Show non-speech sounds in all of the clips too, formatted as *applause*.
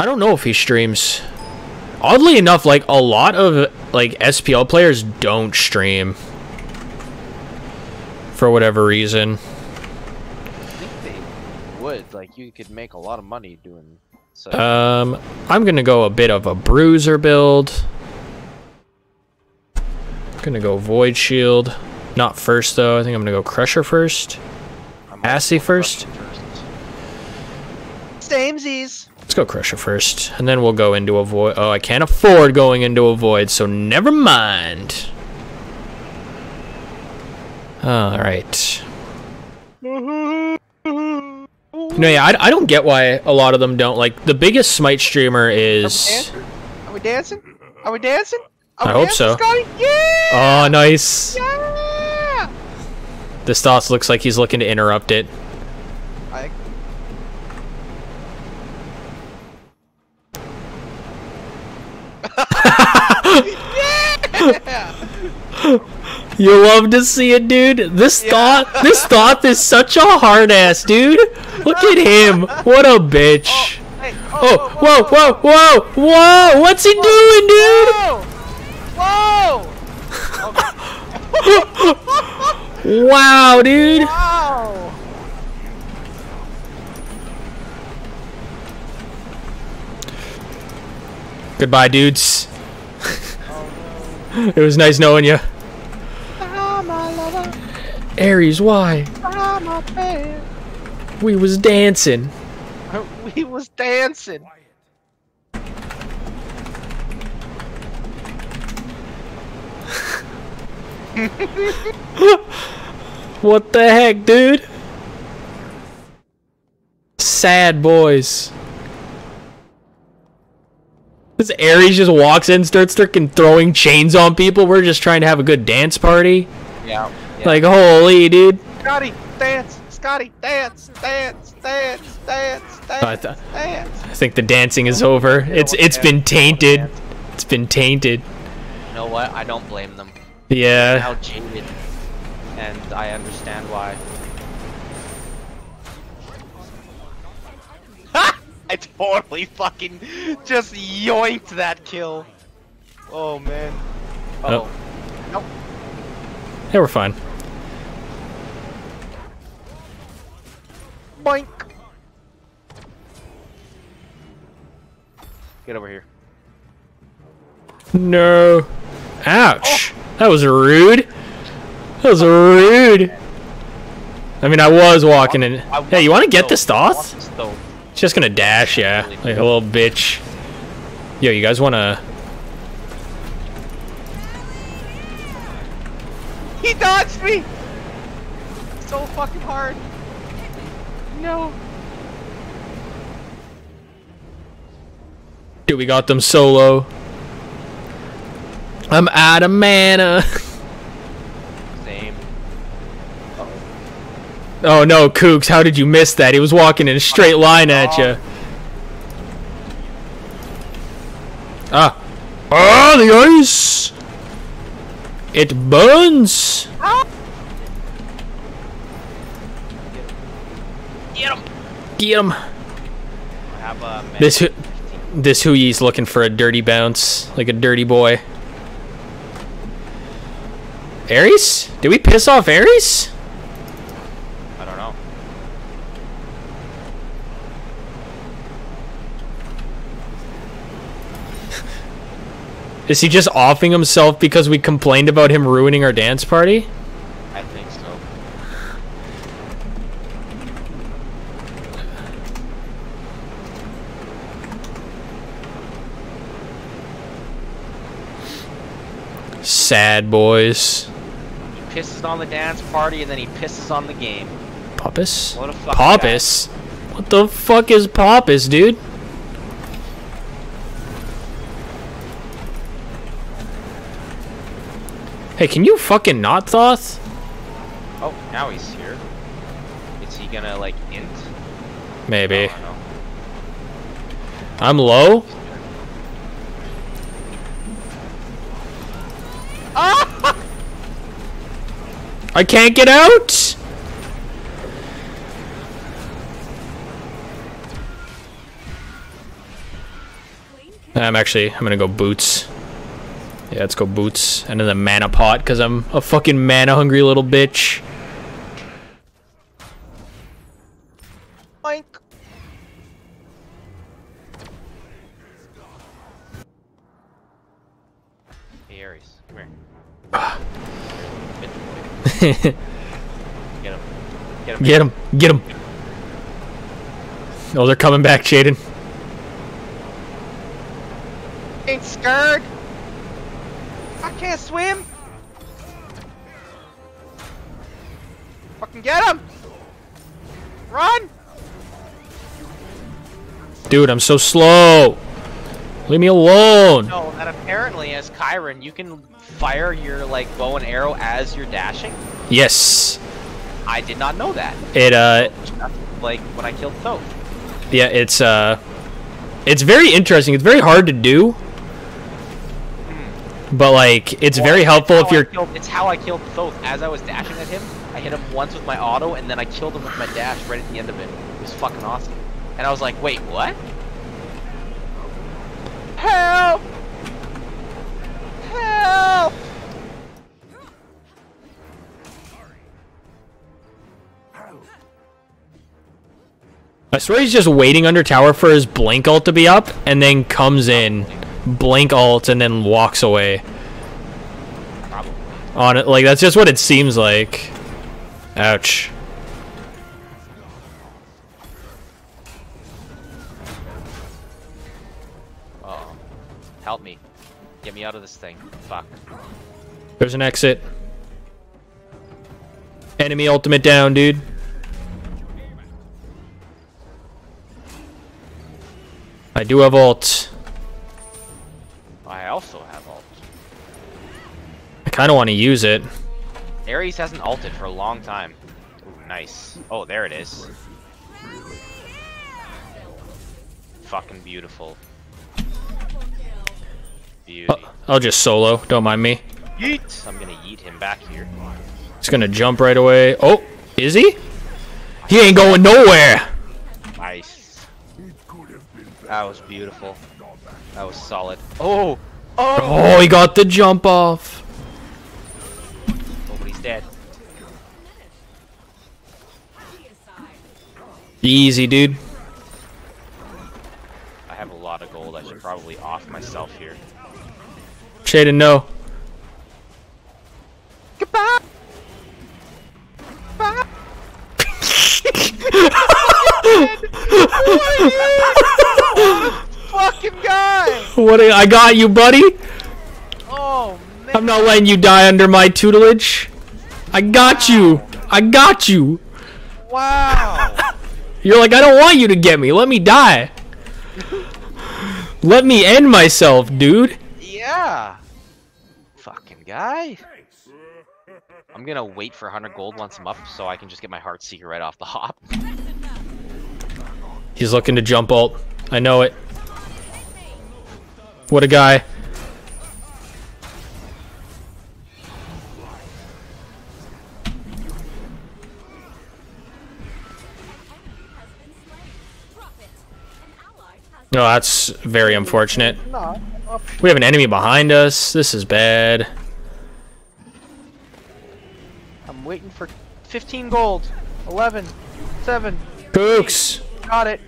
I don't know if he streams. Oddly enough, like a lot of like SPL players don't stream for whatever reason. I think they would. Like, you could make a lot of money doing so. Um, I'm gonna go a bit of a bruiser build. I'm Gonna go void shield. Not first though. I think I'm gonna go crusher first. I'm Assy first? Crusher first. Samesies. Let's go crusher first, and then we'll go into a void. Oh, I can't afford going into a void, so never mind. All right. No, yeah, I, I don't get why a lot of them don't like. The biggest smite streamer is. Are we dancing? Are we dancing? Are I we hope dancing, so. Scotty? Yeah! Oh, nice. Yeah! This Thoth's looks like he's looking to interrupt it. I... *laughs* You love to see it, dude. This Yeah. Thoth, this Thoth is such a hard ass, dude. Look at him. What a bitch. Oh, hey, oh, oh, oh, whoa, whoa, whoa, whoa! What's he doing, dude? Whoa! Whoa! *laughs* Wow, dude. Wow! Goodbye, dudes. *laughs* it was nice knowing you. I'm a lover, Aries, why? I'm a fan. We was dancing. *laughs* We was dancing. *laughs* What the heck, dude? Sad boys. This Aries just walks in, starts freaking throwing chains on people. We're just trying to have a good dance party. Yeah. Like, holy, dude. Scotty, dance! Scotty, dance! Dance! Dance! Dance! I Dance! th- Dance! I think the dancing is over. It's it's been tainted. It's been tainted. You know what? I don't blame them. Yeah. How jaded, and I understand why. I totally fucking just yoinked that kill. Oh man. Oh. Nope. Yeah, we're fine. Boink. Get over here. No. Ouch. Oh. That was rude. That was rude. I mean, I was walking in. Hey, you want to get this Thoth? This though. It's just gonna dash, yeah. Like a little bitch. Yo, you guys wanna... He dodged me! So fucking hard. No. Dude, we got them solo. I'm out of mana. *laughs* Oh no, Kooks, how did you miss that? He was walking in a straight line at you. Ah. Ah, the ice! It burns! Get him! Get him! I have a man. This who, this Hou Yi's looking for a dirty bounce, like a dirty boy. Ares? Did we piss off Ares? I don't know. Is he just offing himself because we complained about him ruining our dance party? I think so. Sad boys. He pisses on the dance party and then he pisses on the game. Poppus? What Poppus? What the fuck is Poppus, dude? Hey, can you fucking not Thoth? Oh, now he's here. Is he gonna like int? Maybe. Oh, I'm low? *laughs* I can't get out! I'm actually, I'm gonna go boots. Yeah, let's go boots. And then the mana pot, because I'm a fucking mana hungry little bitch. Oink. Hey Ares, come here. *laughs* Get him. Get him. Get him, get him. Oh, they're coming back, Jaden. Ain't scared. I can't swim. Fucking get him. Run. Dude, I'm so slow. Leave me alone. No, and apparently as Chiron, you can fire your like bow and arrow as you're dashing. Yes. I did not know that. It, uh, Like when I killed Thoth. yeah, it's, uh, it's very interesting. It's very hard to do. But, like, it's very helpful if you're... killed- it's how I killed Thoth. As I was dashing at him, I hit him once with my auto, and then I killed him with my dash right at the end of it. It was fucking awesome. And I was like, wait, what? Help! Help! I swear he's just waiting under tower for his blink ult to be up, and then comes in, blink alt and then walks away. Probably. On it, like that's just what it seems like. Ouch. Uh oh. Help me. Get me out of this thing. Fuck. There's an exit. Enemy ultimate down, dude. I do have ult. I also have ult. I kind of want to use it. Ares hasn't ulted for a long time. Ooh, nice. Oh, there it is. Fucking beautiful. Beauty. I'll- I'll just solo. Don't mind me. Yeet! I'm gonna yeet him back here. He's gonna jump right away. Oh, is he? He ain't going nowhere. Nice. That was beautiful. That was solid. Oh! Oh! Oh, he got the jump off. Oh, but he's dead. Easy, dude. I have a lot of gold. I should probably off myself here. Jaden, no. Goodbye! Goodbye! *laughs* Fucking guy! What? I got you, buddy. Oh man! I'm not letting you die under my tutelage. I got you. I got you. Wow! You're like, I don't want you to get me. Let me die. Let me end myself, dude. yeah! Fucking guy! I'm gonna wait for 100 gold once I'm up so I can just get my heart seeker right off the hop. He's looking to jump ult. I know it. What a guy. No, that's very unfortunate. We have an enemy behind us. This is bad. I'm waiting for 15 gold. 11, 7, Kooks. got it.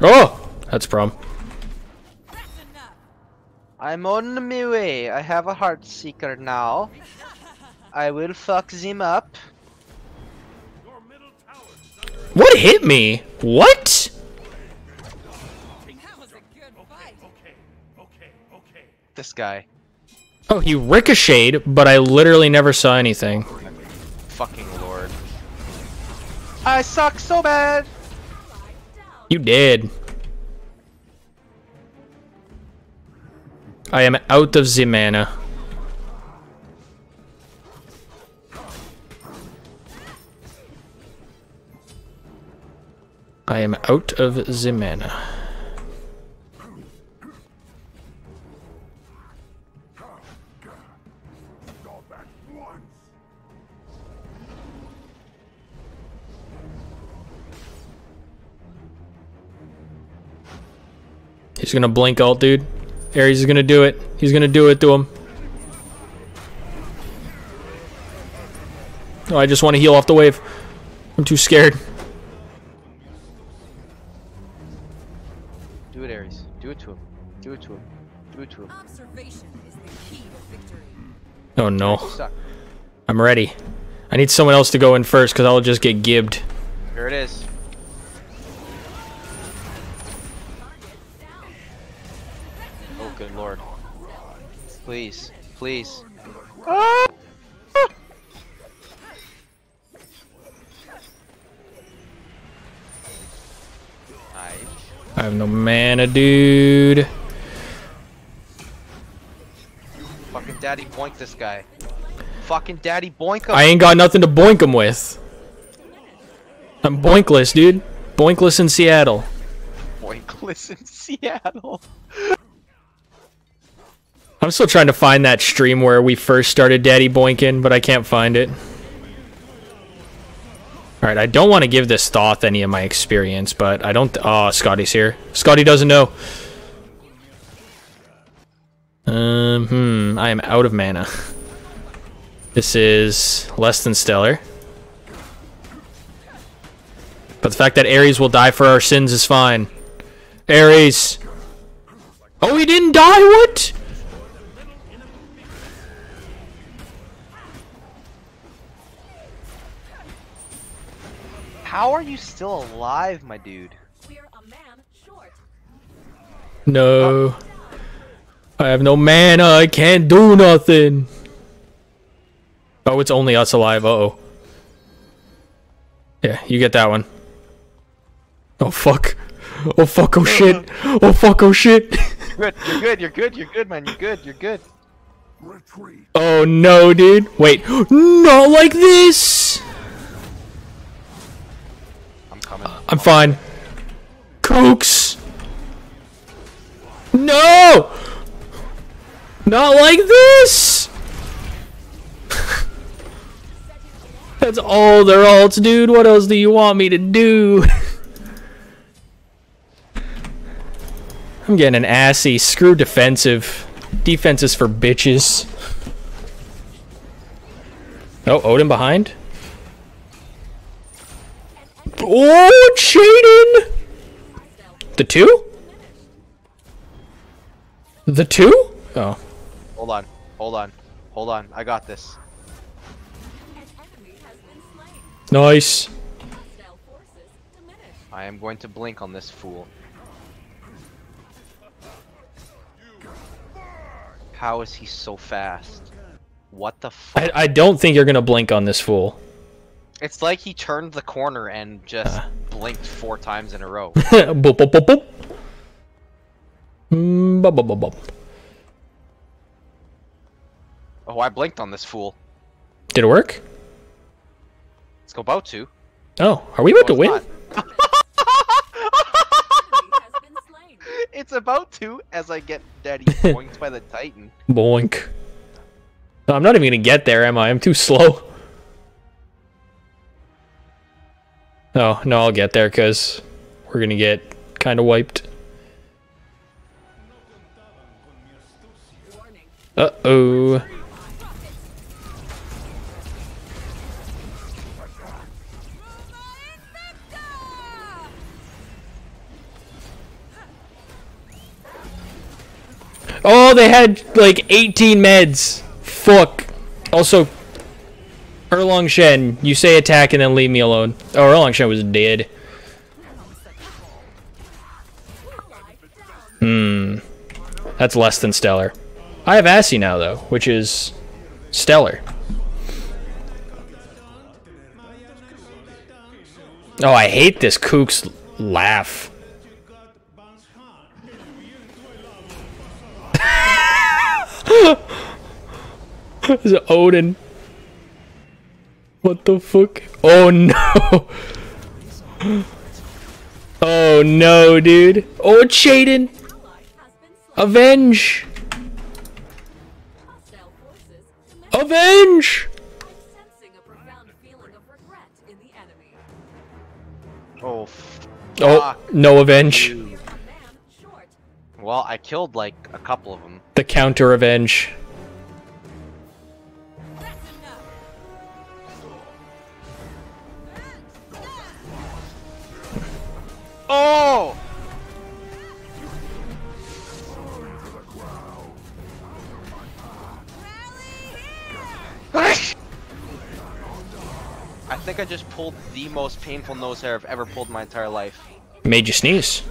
Oh, that's a problem. I'm on my way. I have a heart seeker now. I will fuck them up. What hit me? What? This guy. Oh, he ricocheted, but I literally never saw anything. Fucking lord. I suck so bad. You did. I am out of the mana. I am out of the mana. He's gonna blink ult, dude. Ares is gonna do it. He's gonna do it to him. Oh, I just want to heal off the wave. I'm too scared. Do it, Ares. Do it to him. Do it to him. Do it to him. Observation is the key to victory. Oh no. I'm ready. I need someone else to go in first because I'll just get gibbed. Here it is. Please. Please. Nice. I have no mana, dude. Fucking daddy boink this guy. Fucking daddy boink him. I ain't got nothing to boink him with. I'm boinkless, dude. Boinkless in Seattle. boinkless in *laughs* Seattle. I'm still trying to find that stream where we first started Daddy Boinkin, but I can't find it. Alright, I don't want to give this Thoth any of my experience, but I don't... Oh, Scotty's here. Scotty doesn't know. Um, hmm, I am out of mana. *laughs* This is less than stellar. But the fact that Ares will die for our sins is fine. Ares! Oh, he didn't die? What? How are you still alive, my dude? We're a man short. No. I have no mana. I can't do nothing. Oh, it's only us alive. Uh oh. Yeah, you get that one. Oh, fuck. Oh, fuck. Oh, shit. Oh, fuck. Oh, shit. Good, you're good, you're good, you're good, man, you're good, you're good. Oh, no, dude. Wait. Not like this. I'm fine. Kooks. No! Not like this! *laughs* That's all their alts, dude. What else do you want me to do? *laughs* I'm getting an assy. Screw defensive. Defense is for bitches. Oh, Odin behind? Oh, Jaden! The two? The two? Oh. Hold on, hold on, hold on, I got this. An enemy has been slain. Nice. Hostile forces diminished. I am going to blink on this fool. How is he so fast? What the fuck? I, I don't think you're gonna blink on this fool. It's like he turned the corner and just Uh. blinked four times in a row. *laughs* boop, boop, boop, boop. Mm, boop, boop, boop, boop. oh, I blinked on this fool. Did it work? Let's go about to. Oh, are we about to Oh, win? not. Enemy *laughs* has been slain. It's about to as I get daddy *laughs* boinked by the Titan. Boink. I'm not even gonna get there, am I? I'm too slow. Oh, no, I'll get there because we're gonna get kind of wiped. Uh oh. Oh, they had like 18 meds. Fuck. Also, Erlang Shen, you say attack and then leave me alone. Oh, Erlang Shen was dead. Hmm. That's less than stellar. I have Assy now, though, which is stellar. Oh, I hate this kook's laugh. *laughs* Is Odin. What the fuck? Oh no! Oh no, dude. Oh! Ally has. Avenge! Hostile forces diminished. Avenge! I'm sensing a profound feeling of regret in the enemy. Oh, Oh, no avenge. you. We're a man short. Well, I killed like a couple of them. The counter revenge. Oh! I think I just pulled the most painful nose hair I've ever pulled in my entire life. Made you sneeze.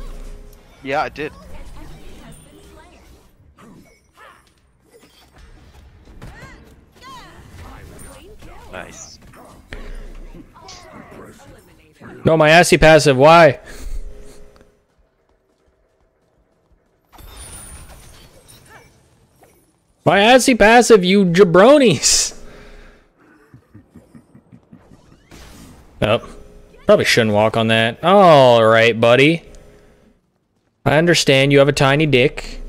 Yeah, I did. Nice. No, my assy passive. Why? My assy passive, you jabronis. Oh, probably shouldn't walk on that. All right, buddy. I understand you have a tiny dick.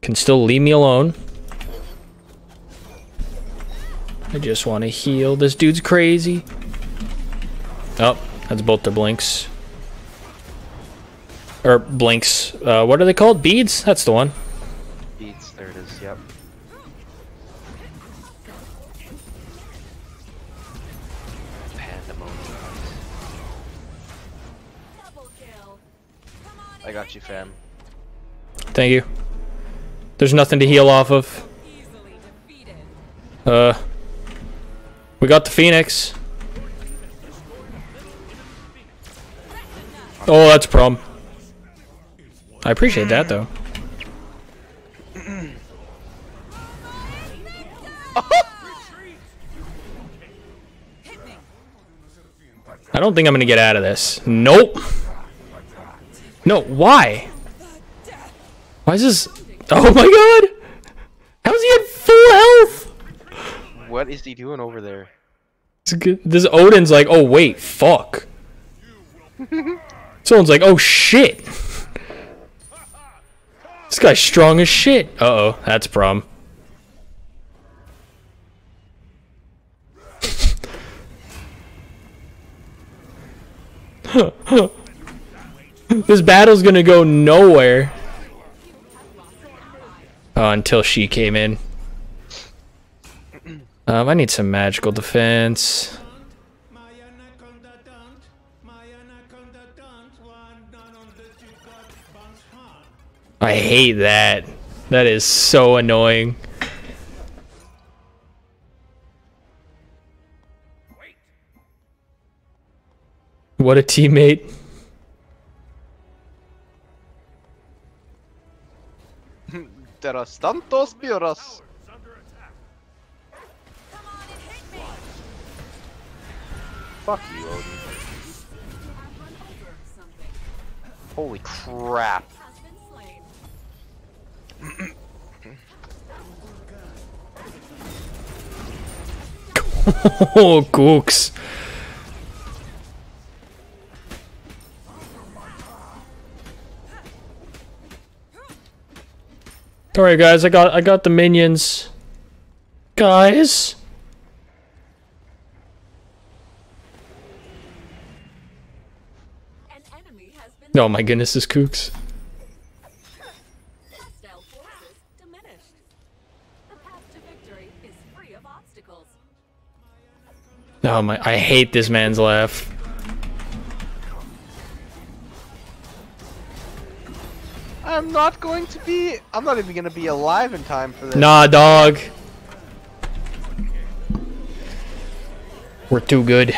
Can still leave me alone. I just want to heal. This dude's crazy. Oh, that's both their blinks. Or blinks. Uh, what are they called? Beads? That's the one. Beads, there it is, yep. Pandemonium. Double kill. Come on I got you, fam. Thank you. There's nothing to heal off of. Uh, we got the Phoenix. Oh, that's a problem. I appreciate that though. I don't think I'm gonna get out of this. Nope. No, why? Why is this? Oh my god! How's he at full health? What is he doing over there? It's good. This Odin's like, oh wait, fuck. *laughs* Someone's like, oh shit. This guy's strong as shit. Uh oh, that's a problem. *laughs* this battle's gonna go nowhere. Oh, until she came in. Um, I need some magical defense. I hate that. That is so annoying. What a teammate. *laughs* Teras tantos piras. Fuck you, Odin. Holy crap. has been slain. Oh, Kooks. Alright guys, I got I got the minions. Guys. An enemy has been Oh my goodness, this kooks. hostile forces diminished. The path to victory is free of obstacles. Oh my I hate this man's laugh. I'm not going to be. I'm not even gonna be alive in time for this. Nah, dog. We're too good.